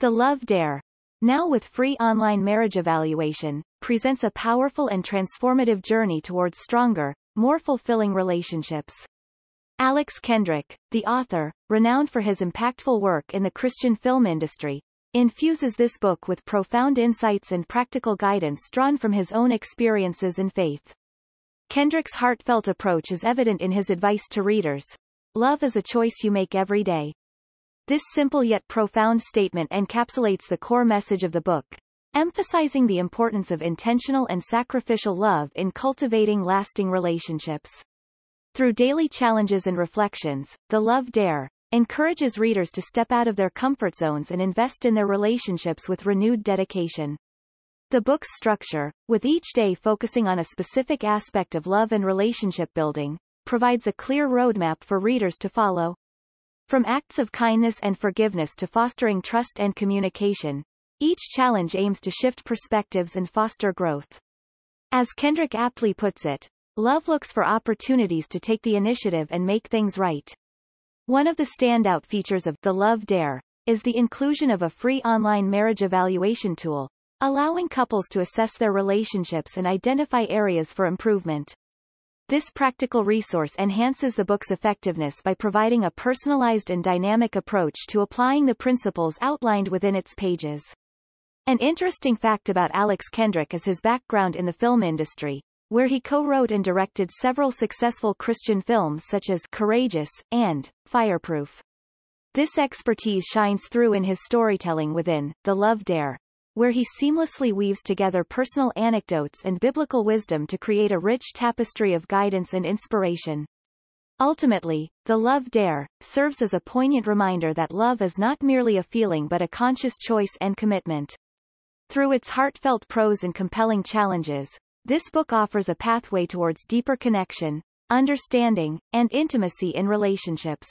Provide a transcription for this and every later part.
The Love Dare, now with free online marriage evaluation, presents a powerful and transformative journey towards stronger, more fulfilling relationships. Alex Kendrick, the author, renowned for his impactful work in the Christian film industry, infuses this book with profound insights and practical guidance drawn from his own experiences and faith. Kendrick's heartfelt approach is evident in his advice to readers. Love is a choice you make every day. This simple yet profound statement encapsulates the core message of the book, emphasizing the importance of intentional and sacrificial love in cultivating lasting relationships. Through daily challenges and reflections, The Love Dare encourages readers to step out of their comfort zones and invest in their relationships with renewed dedication. The book's structure, with each day focusing on a specific aspect of love and relationship building, provides a clear roadmap for readers to follow. From acts of kindness and forgiveness to fostering trust and communication, each challenge aims to shift perspectives and foster growth. As Kendrick aptly puts it, Love looks for opportunities to take the initiative and make things right. One of the standout features of The Love Dare is the inclusion of a free online marriage evaluation tool, allowing couples to assess their relationships and identify areas for improvement. This practical resource enhances the book's effectiveness by providing a personalized and dynamic approach to applying the principles outlined within its pages. An interesting fact about Alex Kendrick is his background in the film industry, where he co-wrote and directed several successful Christian films such as Courageous and Fireproof. This expertise shines through in his storytelling within The Love Dare, where he seamlessly weaves together personal anecdotes and biblical wisdom to create a rich tapestry of guidance and inspiration. Ultimately, The Love Dare serves as a poignant reminder that love is not merely a feeling but a conscious choice and commitment. Through its heartfelt prose and compelling challenges, this book offers a pathway towards deeper connection, understanding, and intimacy in relationships.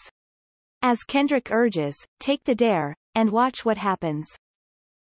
As Kendrick urges, take the dare, and watch what happens.